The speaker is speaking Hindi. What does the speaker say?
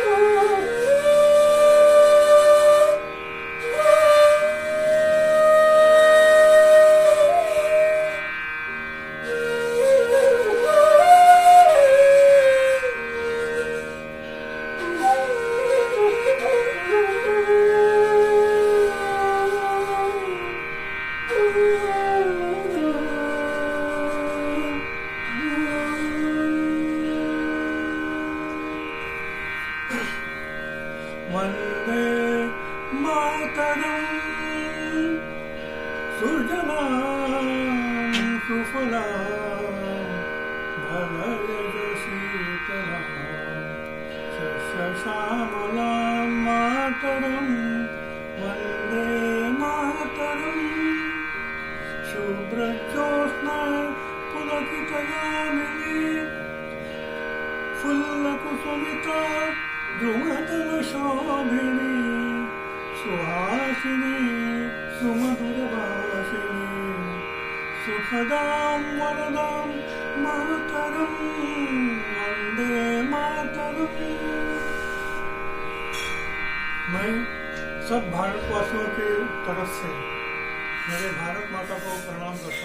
Oh वंदे मातरम् सुजना सुफला भरयजशीतला शश्यश्यामलां मातरम् वंदे मातरम्। शुभ्रज्योत्स्ना ध्रुवतलशोभिनी सुहासिनी सुमधुरभाषिणी सुखदां वरदां मातरं वंदे मातरम्। मैं सब भारतवासियों की तरफ़ से, मेरे भारत माता को प्रणाम करता